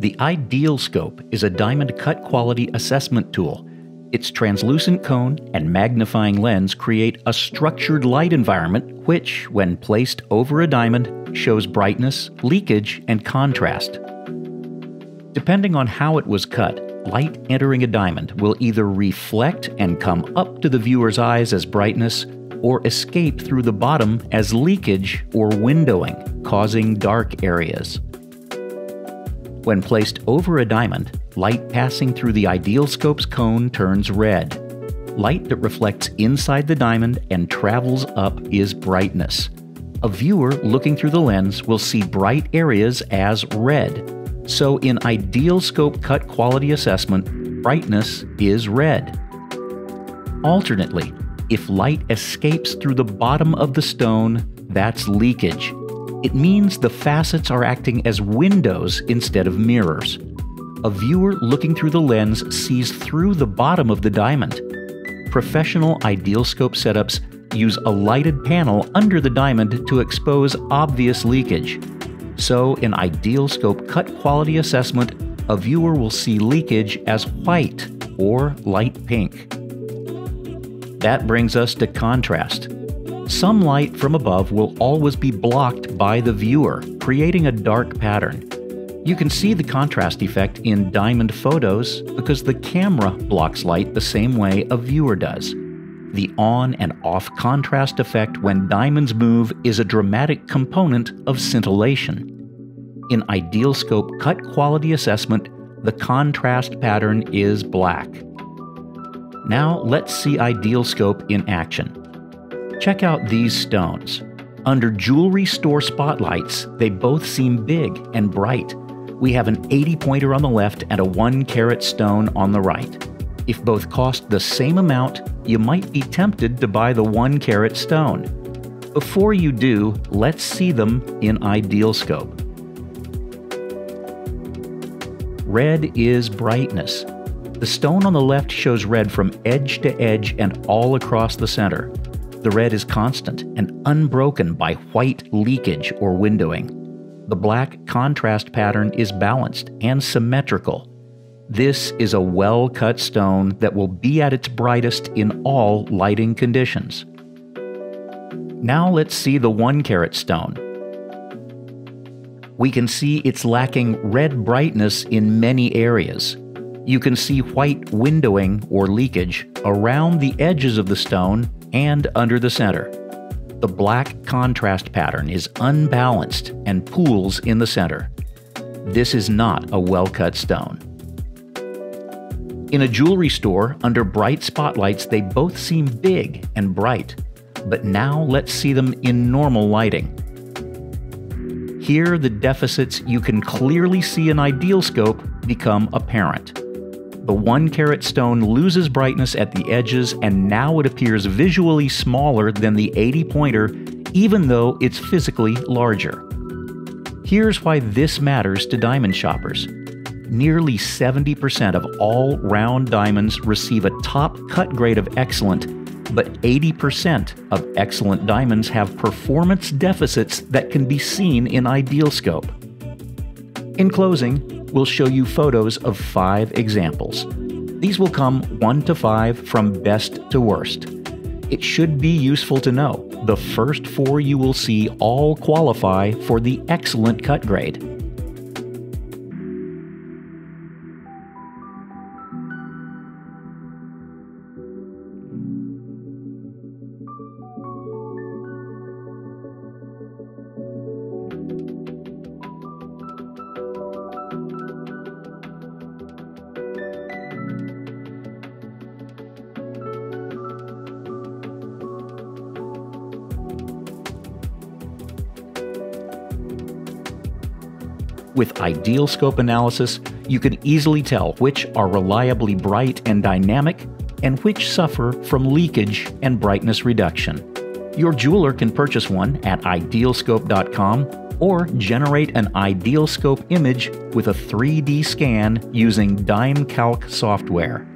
The Ideal Scope is a diamond cut quality assessment tool. Its translucent cone and magnifying lens create a structured light environment which, when placed over a diamond, shows brightness, leakage, and contrast. Depending on how it was cut, light entering a diamond will either reflect and come up to the viewer's eyes as brightness or escape through the bottom as leakage or windowing, causing dark areas. When placed over a diamond, light passing through the ideal scope's cone turns red. Light that reflects inside the diamond and travels up is brightness. A viewer looking through the lens will see bright areas as red. So, in ideal scope cut quality assessment, brightness is red. Alternately, if light escapes through the bottom of the stone, that's leakage. It means the facets are acting as windows instead of mirrors. A viewer looking through the lens sees through the bottom of the diamond. Professional ideal scope setups use a lighted panel under the diamond to expose obvious leakage. So, in ideal scope cut quality assessment, a viewer will see leakage as white or light pink. That brings us to contrast. Some light from above will always be blocked by the viewer, creating a dark pattern. You can see the contrast effect in diamond photos because the camera blocks light the same way a viewer does. The on and off contrast effect when diamonds move is a dramatic component of scintillation. In ideal scope cut quality assessment, the contrast pattern is black. Now let's see ideal scope in action. Check out these stones. Under jewelry store spotlights, they both seem big and bright. We have an 80 pointer on the left and a 1 carat stone on the right. If both cost the same amount, you might be tempted to buy the 1 carat stone. Before you do, let's see them in ideal scope. Red is brightness. The stone on the left shows red from edge to edge and all across the center. The red is constant and unbroken by white leakage or windowing. The black contrast pattern is balanced and symmetrical. This is a well cut stone that will be at its brightest in all lighting conditions. Now let's see the 1 carat stone. We can see it's lacking red brightness in many areas. You can see white windowing or leakage around the edges of the stone and under the center. The black contrast pattern is unbalanced and pools in the center. This is not a well cut stone. In a jewelry store, under bright spotlights, they both seem big and bright. But now let's see them in normal lighting. Here, the deficits you can clearly see in ideal scope become apparent the 1 carat stone loses brightness at the edges and now it appears visually smaller than the 80 pointer, even though it's physically larger. Here's why this matters to diamond shoppers. Nearly 70% of all round diamonds receive a top cut grade of excellent, but 80% of excellent diamonds have performance deficits that can be seen in ideal scope. In closing, we'll show you photos of five examples. These will come 1 to 5 from best to worst. It should be useful to know the first four you will see all qualify for the excellent cut grade. With ideal scope analysis, you can easily tell which are reliably bright and dynamic and which suffer from leakage and brightness reduction. Your jeweler can purchase one at idealscope.com or generate an ideal scope image with a 3D scan using DiamCalc software.